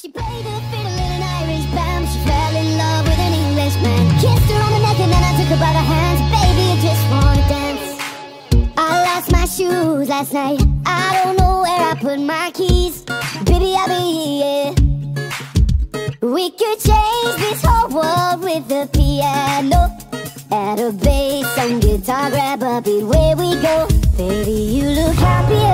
She played the fiddle in an Irish band. She fell in love with an Englishman. Kissed her on the neck and then I took her by the hands. Baby, I just wanna dance. I lost my shoes last night. I don't know where I put my keys. Baby, I'll be here. We could change this whole world with the piano. Add a bass, some guitar, grab a beat, where we go. Baby, you look happier,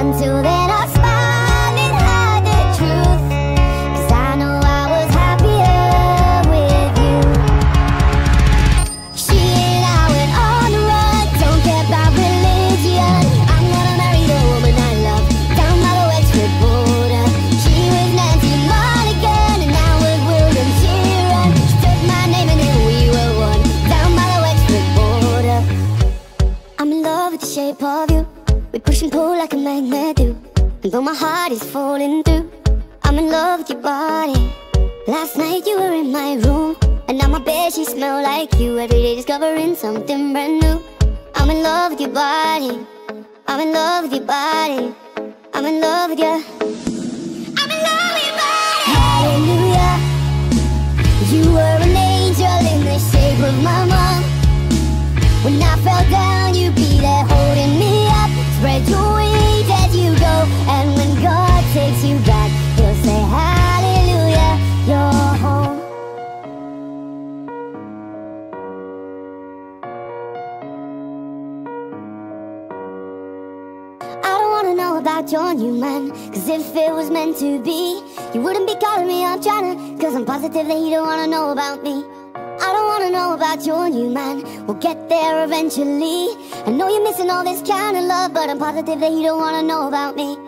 until then, I'll smile and hide the truth. Cause I know I was happier with you. She and I went on the run, don't care about religion. I'm gonna marry the woman I love, down by the border. She was Nancy Mulligan, and I was William took my name and then we were one, down by the border. I'm in love with the shape of you. We push and pull like a magnet do. And though my heart is falling through, I'm in love with your body. Last night you were in my room, and now my bed she smell like you. Every day discovering something brand new. I'm in love with your body. I'm in love with your body. I'm in love with you. I'm in love with your body. Hallelujah. You were an angel in the shape of my mom. When I fell down, you'd be there holding me. Spread your wings as you go. And when God takes you back, he'll say, Hallelujah, you're home. I don't wanna know about your new man. Cause if it was meant to be, you wouldn't be calling me up trying. Cause I'm positive that you don't wanna know about me. I don't wanna know about your new man. We'll get there eventually. I know you're missing all this kind of love, but I'm positive that you don't wanna know about me.